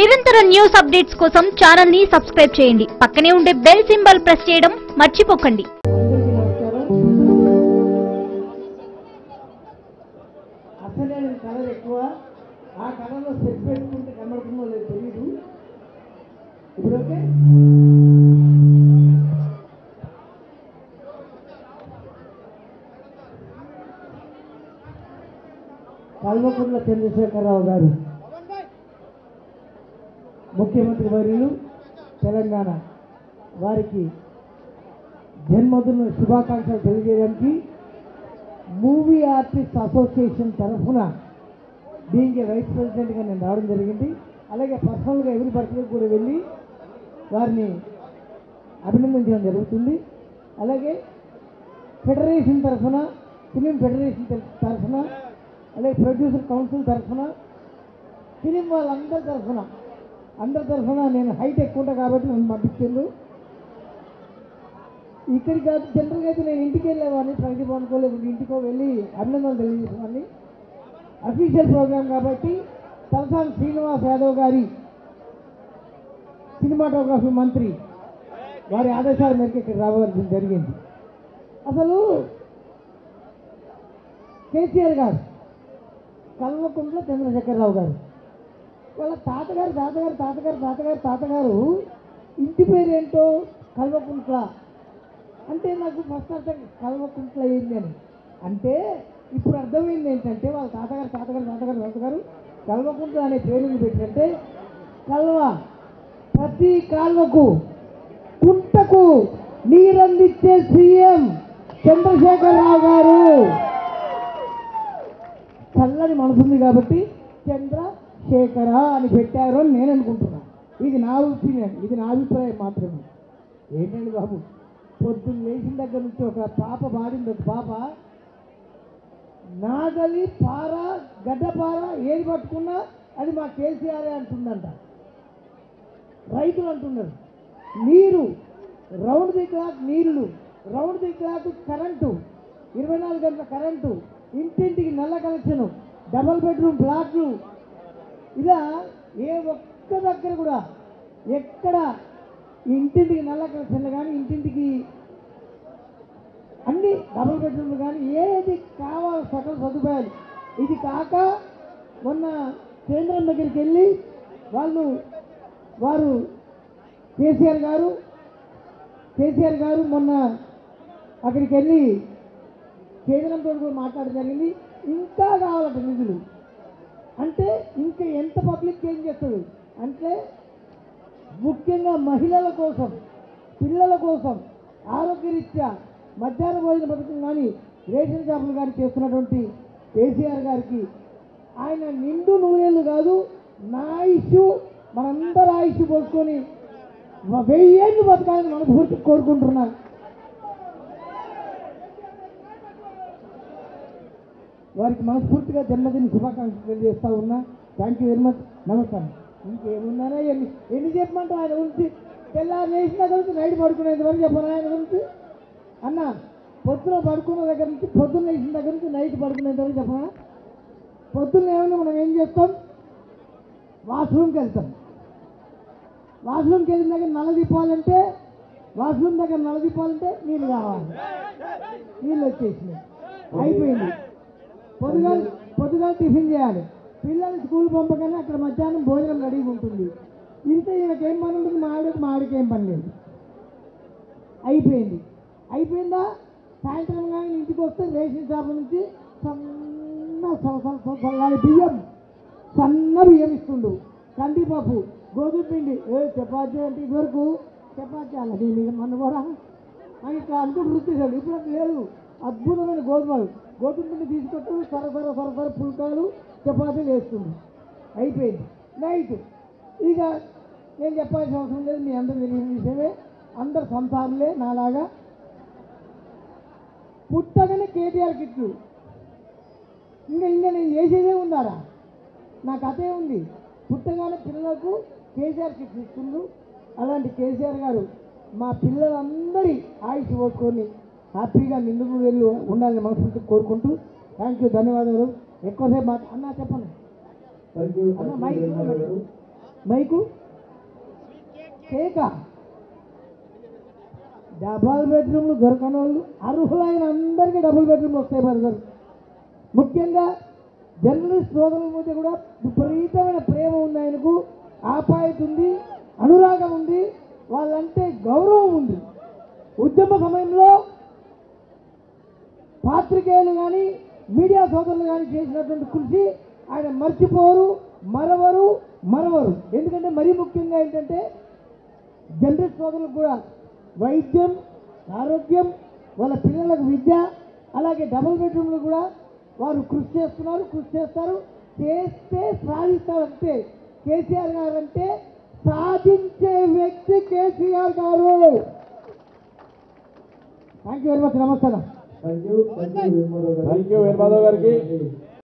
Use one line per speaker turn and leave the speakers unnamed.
నిరంతర news updates కోసం ఛానల్ని సబ్స్క్రైబ్ చేయండి. పక్కనే ఉండే బెల్ సింబల్ ప్రెస్ చేయడం మర్చిపోకండి.
ఆ పెట్టుకుంటే కనబడుతుందో లేదు తెలియదు ఇప్పుడు ఓకే? కల్వకుంట్ల చంద్రశేఖరరావు గారు. ముఖ్యమంత్రి వర్యులు తెలంగాణ వారికి జన్మదిన శుభాకాంక్షలు తెలియజేయడానికి మూవీ ఆర్టిస్ట్ అసోసియేషన్ తరఫున దీనికి వైస్ ప్రెసిడెంట్గా నేను రావడం జరిగింది. అలాగే పర్సనల్గా ఎవరి బర్త్డే కూడా వెళ్ళి వారిని అభినందించడం జరుగుతుంది. అలాగే ఫెడరేషన్ తరఫున ఫిలిం ఫెడరేషన్ తరఫున అలాగే ప్రొడ్యూసర్ కౌన్సిల్ తరఫున ఫిలిం వాళ్ళందరి తరఫున అందరి తరఫున నేను హైట్ ఎక్కువ ఉంటా కాబట్టి నన్ను పంపించారు ఇక్కడికి కాదు జనరల్గా అయితే నేను ఇంటికి వెళ్ళేవాడిని ప్రగతి భవన్కో ఇంటికో వెళ్ళి అభినందనలు తెలియజేసేవాడిని. అఫీషియల్ ప్రోగ్రామ్ కాబట్టి తలసాని శ్రీనివాస్ యాదవ్ గారి సినిమాటోగ్రఫీ మంత్రి వారి ఆదేశాల మేరకు ఇక్కడ రావాల్సి జరిగింది. అసలు కేసీఆర్ గారు కల్వకుంట్ల చంద్రశేఖరరావు గారు వాళ్ళ తాతగారు తాతగారు తాతగారు తాతగారు తాతగారు ఇంటి పేరు ఏంటో కల్వకుంట్ల. అంటే నాకు ఫస్ట్ అర్థం కల్వకుంట్ల ఏంది అని. అంటే ఇప్పుడు అర్థమైంది ఏంటంటే వాళ్ళ తాతగారు తాతగారు తాతగారు తాతగారు కల్వకుంట్ల అనే పేరు పెట్టంటే కల్వ ప్రతి కాల్వకు కుంటకు నీరందించే సీఎం చంద్రశేఖరరావు గారు. చల్లని మనసుంది కాబట్టి చంద్ర చంద్రశేఖర అని పెట్టారు అని నేను అనుకుంటున్నాను. ఇది నా ఒపీనియన్ ఇది నా అభిప్రాయం మాత్రమే. ఏంటండి బాబు? పొద్దున్న లేచిన దగ్గర నుంచి ఒక పాప పాడింది ఒక పాప. నాగలి పార గడ్డపార ఏది పట్టుకున్నా అది మా కేసీఆర్ అంటుందంట. రైతులు అంటున్నారు. నీరు రౌండ్ ది క్లాక్ నీళ్ళు రౌండ్ ది క్లాక్ కరెంటు ఇరవై నాలుగు గంటల కరెంటు ఇంటింటికి నల్ల కనెక్షను డబల్ బెడ్రూమ్ ఫ్లాట్లు ఇలా ఏ ఒక్క దగ్గర కూడా ఎక్కడ ఇంటింటికి నల్ల కనెక్షన్లు కానీ ఇంటింటికి అన్ని డబుల్ బెడ్రూమ్లు కానీ ఏది కావాలి సకల సదుపాయాలు. ఇది కాక మొన్న కేంద్రం దగ్గరికి వెళ్ళి వాళ్ళు వారు కేసీఆర్ గారు కేసీఆర్ గారు మొన్న అక్కడికి వెళ్ళి కేంద్రంతో కూడా మాట్లాడడం జరిగింది. ఇంకా కావాలంటే నిధులు. అంటే ఇంకా ఎంత పబ్లిక్ ఏం చేస్తుంది అంటే ముఖ్యంగా మహిళల కోసం పిల్లల కోసం ఆరోగ్యరీత్యా మధ్యాహ్న భోజన పథకం కానీ రేషన్ షాపులు కానీ చేస్తున్నటువంటి కేసీఆర్ గారికి ఆయన నిండు నూరేళ్ళు కాదు నా ఇష్యూ మనందరూ ఆయుష్ పోసుకొని వెయ్యేళ్ళు బతకాలని మనస్ఫూర్తి కోరుకుంటున్నాను. వారికి మనస్ఫూర్తిగా జన్మదిన శుభాకాంక్షలు తెలియజేస్తా ఉన్నా. థ్యాంక్ యూ వెరీ మచ్ నమస్కారం. ఇంకేమున్నానా ఎన్ని ఎన్ని చెప్పమంటావు ఆయన గురించి? తెల్లారు లేచిన గురించి నైట్ పడుకునేంత వరకు చెప్పను ఆయన గురించి? అన్న పొద్దున పడుకున్న దగ్గర నుంచి పొద్దున్న లేచిన దగ్గర నుంచి నైట్ పడుకునేంత వరకు చెప్పనా పొద్దున్న ఏమైనా మనం ఏం చేస్తాం? వాష్రూమ్కి వెళ్తాం. వాష్రూమ్కి వెళ్ళిన దగ్గర నల్ల దీపాలంటే వాష్రూమ్ దగ్గర నల్ల దీపాలంటే నీళ్ళు కావాలి. నీళ్ళు వచ్చేసినాయి. అయిపోయింది. పొద్దుగా పొద్దుగా టిఫిన్ చేయాలి. పిల్లలు స్కూల్ పంపగానే అక్కడ మధ్యాహ్నం భోజనం రెడీగా ఉంటుంది. ఇంత ఈయనకేం పని ఉంటుంది? మా ఆవిడకి మా ఆవిడకి ఏం పని లేదు. అయిపోయింది. అయిపోయిందా? సాయంత్రం కానీ ఇంటికి వస్తే రేషన్ షాప్ నుంచి సన్న స- బియ్యం. సన్న బియ్యం ఇస్తుండు. కందిపప్పు గోధుమ పిండి. ఏ చపాతీ అంటే ఇదివరకు చపాతీ అలా దీని మన కూడా అని ఇట్లా అంటూ వృత్తిశాడు ఇప్పుడు లేదు. అద్భుతమైన గోధుమలు. గోధుమ పిండి తీసుకొట్టు సర సర పుల్కాలు చపాతీలు వేస్తుంది. అయిపోయింది. నైట్. ఇక నేను చెప్పాల్సిన అవసరం లేదు మీ అందరూ తెలియని విషయమే. అందరు సంసారులే నాలాగా. పుట్టగానే కేటీఆర్ కిట్లు. ఇంకా ఇంకా నేను చేసేదే ఉందారా నాకు అదే ఉంది. పుట్టగానే పిల్లలకు కేసీఆర్ కిట్లు ఇస్తుండ్రు. అలాంటి కేసీఆర్ గారు మా పిల్లలందరి ఆయుష్ పోసుకొని హ్యాపీగా నిండుకు వెళ్ళి ఉండాలని మనస్ఫూర్తి కోరుకుంటూ థ్యాంక్ యూ ధన్యవాదాలు. ఎక్కువసేపు అన్నా చెప్పండి. మైక్ కేక? డబల్ బెడ్రూమ్లు దొరకని వాళ్ళు అర్హులైన అందరికీ డబుల్ బెడ్రూమ్లు వస్తాయి బ్రదర్ ముఖ్యంగా జర్నలిస్ట్ సోదరుల మధ్య కూడా విపరీతమైన ప్రేమ ఉంది ఆయనకు ఆప్యాయత ఉంది అనురాగం ఉంది వాళ్ళంటే గౌరవం ఉంది. ఉద్యమ సమయంలో పాత్రికేయులు కానీ మీడియా సోదరులు కానీ చేసినటువంటి కృషి ఆయన మర్చిపోరు మరవరు మరవరు. ఎందుకంటే మరీ ముఖ్యంగా ఏంటంటే జర్నలిస్ట్ సోదరులకు కూడా వైద్యం ఆరోగ్యం వాళ్ళ పిల్లలకు విద్య అలాగే డబుల్ బెడ్రూమ్లు కూడా వారు కృషి చేస్తున్నారు కృషి చేస్తారు. చేస్తే సాధిస్తారంటే కేసీఆర్ గారు అంటే సాధించే వ్యక్తి కేసీఆర్ గారు. థ్యాంక్ యూ వెరీ మచ్ నమస్కారం
థ్యాంక్ యూ వెంకటరావు గారికి